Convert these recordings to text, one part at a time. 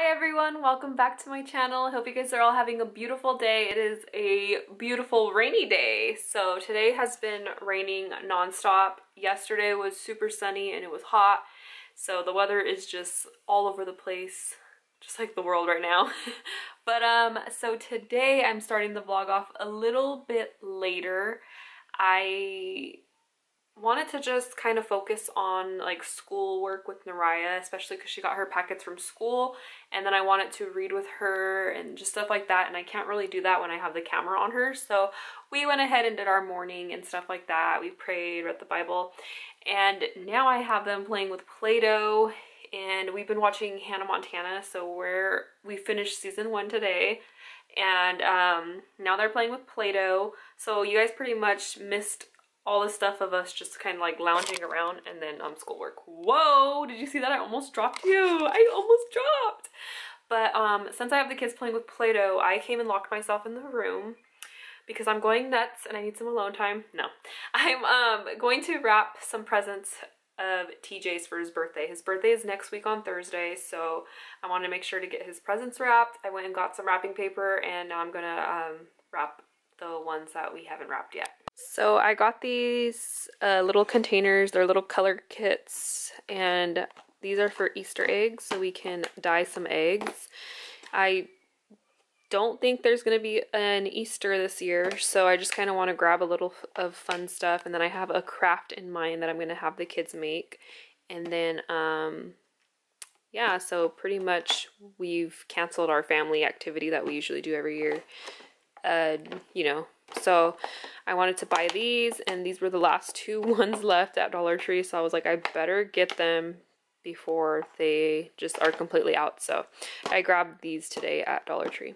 Hi everyone, welcome back to my channel. Hope you guys are all having a beautiful day. It is a beautiful rainy day. So today has been raining nonstop. Yesterday was super sunny and it was hot. So the weather is just all over the place, just like the world right now. but um, so today I'm starting the vlog off a little bit later. I wanted to just kind of focus on like school work with Naraya, especially because she got her packets from school and then I wanted to read with her and just stuff like that and I can't really do that when I have the camera on her so we went ahead and did our morning and stuff like that. We prayed, read the Bible and now I have them playing with Play-Doh and we've been watching Hannah Montana so we're we finished season one today and um, now they're playing with Play-Doh so you guys pretty much missed all the stuff of us just kind of like lounging around and then um schoolwork whoa did you see that i almost dropped you i almost dropped but um since i have the kids playing with play-doh i came and locked myself in the room because i'm going nuts and i need some alone time no i'm um going to wrap some presents of TJ's for his birthday. His birthday is next week on Thursday, so I wanted to make sure to get his presents wrapped. I went and got some wrapping paper, and now I'm gonna um, wrap the ones that we haven't wrapped yet. So I got these uh, little containers, they're little color kits, and these are for Easter eggs, so we can dye some eggs. I don't think there's going to be an Easter this year, so I just kind of want to grab a little of fun stuff, and then I have a craft in mind that I'm going to have the kids make, and then, um, yeah, so pretty much we've canceled our family activity that we usually do every year, uh, you know, so I wanted to buy these and these were the last two ones left at Dollar Tree. So I was like, I better get them before they just are completely out. So I grabbed these today at Dollar Tree.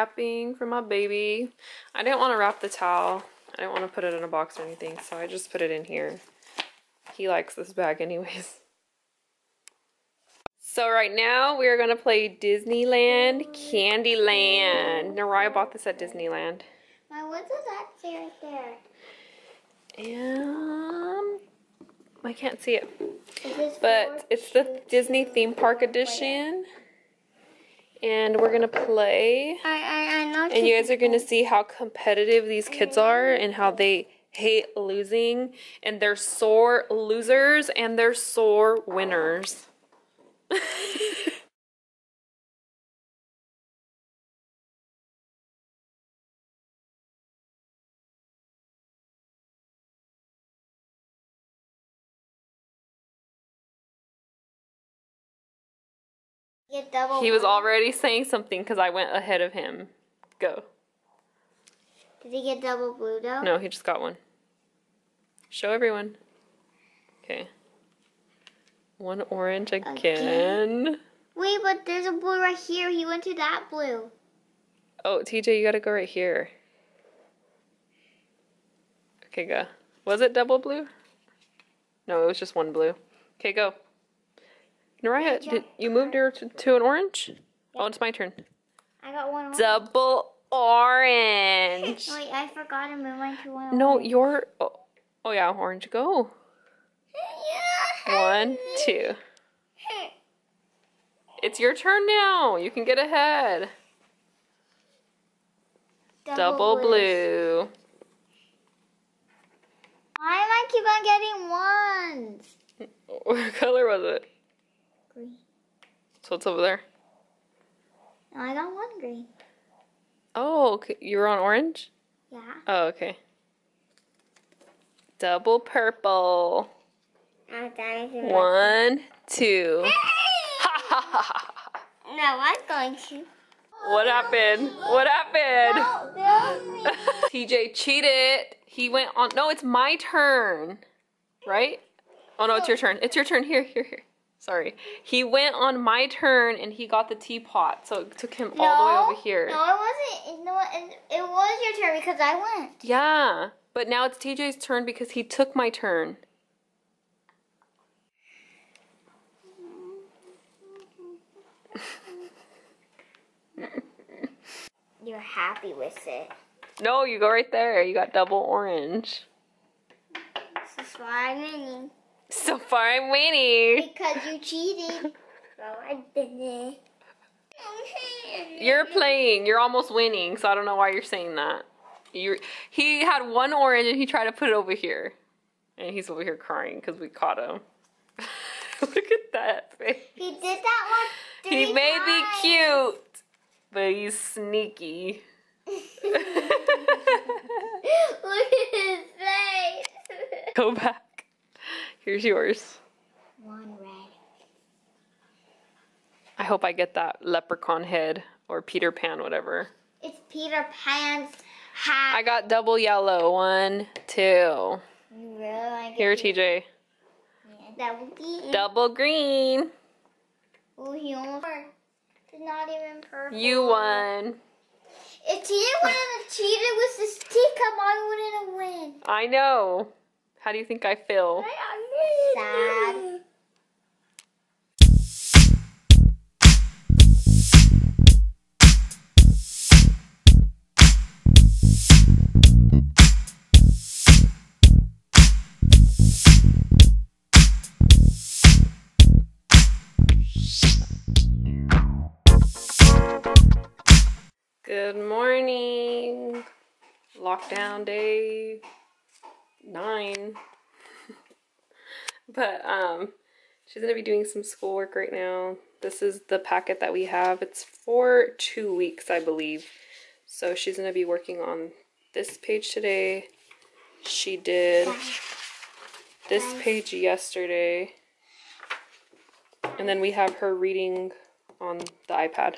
Wrapping for my baby. I didn't want to wrap the towel. I didn't want to put it in a box or anything, so I just put it in here. He likes this bag anyways. So right now we are going to play Disneyland Candyland. Naraya bought this at Disneyland. My what does that say right there? Um, I can't see it. But it's the Disney theme park edition and we're gonna play. I, I, I. And you guys are gonna see how competitive these kids are and how they hate losing, and they're sore losers and they're sore winners. Get double he was already saying something because I went ahead of him. Go. Did he get double blue though? No, he just got one. Show everyone. Okay. One orange again. Again? Wait, but there's a blue right here. He went to that blue. Oh, TJ, you gotta go right here. Okay, go. Was it double blue? No, it was just one blue. Okay, go. Naraya, did you moved her to, to an orange? Oh, it's my turn. I got one. orange. Double orange. Wait, I forgot to move mine to one. No, orange. you're. Oh, oh yeah, orange. Go. One, two. It's your turn now. You can get ahead. Double blues. blue. Why am I keep on getting ones? What color was it? Green. So what's over there? No, I got one green. Oh, okay. you were on orange? Yeah. Oh, okay. Double purple. One, two. No, I'm going to. what happened? What happened? No. TJ cheated. He went on. No, it's my turn. Right? Oh, no, it's your turn. It's your turn. Here, here, here. Sorry. He went on my turn and he got the teapot. So it took him all the way over here. No, it wasn't. No, it, it was your turn because I went. Yeah. But now it's TJ's turn because he took my turn. You're happy with it. No, you go right there. You got double orange. This is why I'm. So far, I'm winning. Because you cheated. I didn't. You're playing. You're almost winning. So I don't know why you're saying that. You he had one orange and he tried to put it over here, and he's over here crying because we caught him. Look at that face. He did that one He may times. be cute, but he's sneaky. Look at his face. Go back. Here's yours. One red. I hope I get that leprechaun head or Peter Pan, whatever. It's Peter Pan's hat. I got double yellow. One, two. You really like Here? TJ. Yeah, that would be. Double green. Oh, he almost. It's not even purple. You won. If TJ wouldn't have cheated with this teacup, I wouldn't have win. I know. How do you think I feel? Sad. Good morning. Lockdown day nine. but um she's gonna be doing some schoolwork right now. This is the packet that we have. It's for two weeks, I believe. So she's gonna be working on this page today. She did this page yesterday. And then we have her reading on the iPad.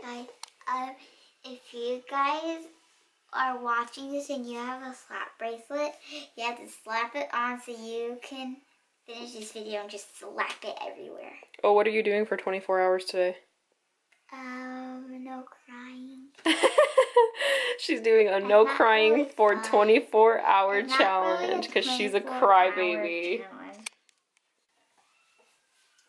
Guys, um, if you guys are watching this and you have a slap bracelet, you have to slap it on so you can finish this video and just slap it everywhere. Oh, what are you doing for 24 hours today? Um, no crying. she's doing a no crying really for fun. 24 hour really challenge because she's a 24 crybaby.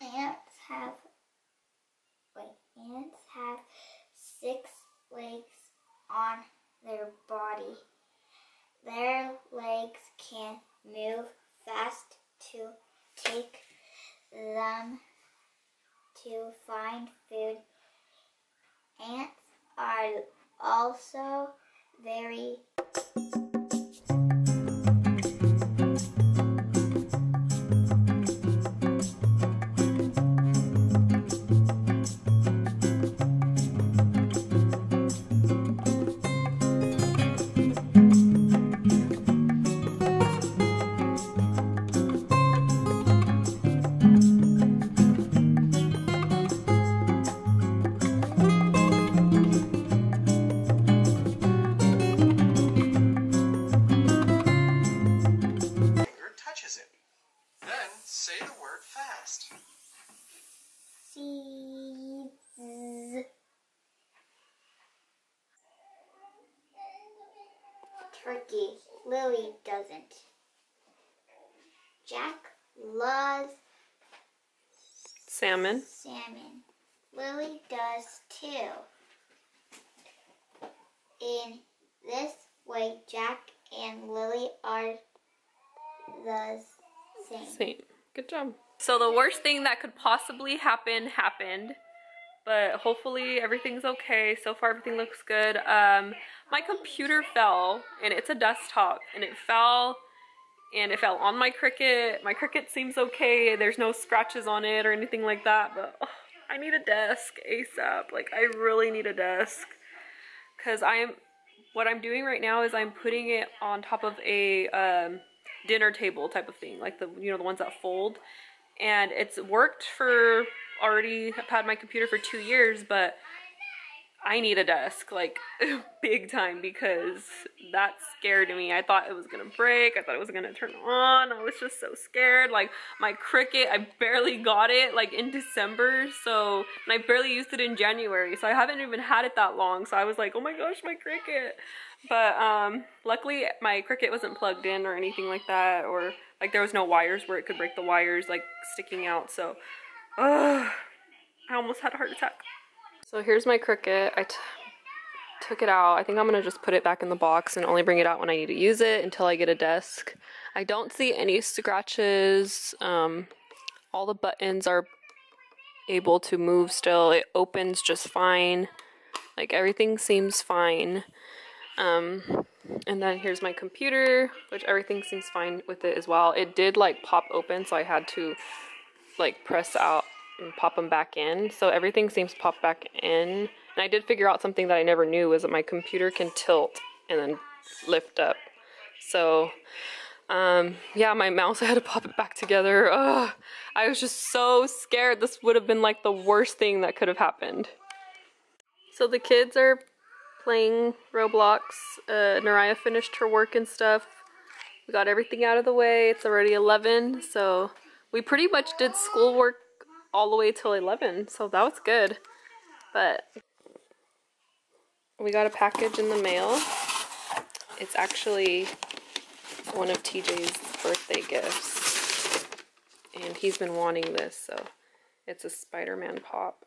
Ants have Turkey. Lily doesn't. Jack loves Salmon. salmon. Lily does too. In this way, Jack and Lily are the same. Same. Good job. So the worst thing that could possibly happen happened. But hopefully everything's okay. So far everything looks good. Um, my computer fell and it's a desktop and it fell and it fell on my Cricut. My Cricut seems okay. There's no scratches on it or anything like that, but oh, I need a desk ASAP. Like I really need a desk because I'm, what I'm doing right now is I'm putting it on top of a um, dinner table type of thing, like the, you know, the ones that fold. And it's worked for already, I've had my computer for two years, but I need a desk, like big time, because that scared me. I thought it was gonna break. I thought it was gonna turn on. I was just so scared. Like my Cricut, I barely got it like in December, so and I barely used it in January, so I haven't even had it that long. So I was like, oh my gosh, my Cricut. But um, luckily my Cricut wasn't plugged in or anything like that, or like there was no wires where it could break the wires like sticking out. So, uh, I almost had a heart attack. So here's my Cricut. I took it out. I think I'm going to just put it back in the box and only bring it out when I need to use it until I get a desk. I don't see any scratches. Um, all the buttons are able to move still. It opens just fine. Like everything seems fine. Um, and then here's my computer, which everything seems fine with it as well. It did like pop open, so I had to like press out and pop them back in. So everything seems popped back in. And I did figure out something that I never knew was that my computer can tilt and then lift up. So um, yeah, my mouse, I had to pop it back together. Ugh, I was just so scared. This would have been like the worst thing that could have happened. So the kids are playing Roblox. Uh, Naraya finished her work and stuff. We got everything out of the way. It's already 11, so we pretty much did schoolwork all the way till 11, so that was good. But we got a package in the mail. It's actually one of TJ's birthday gifts. And he's been wanting this, so it's a Spider-Man pop.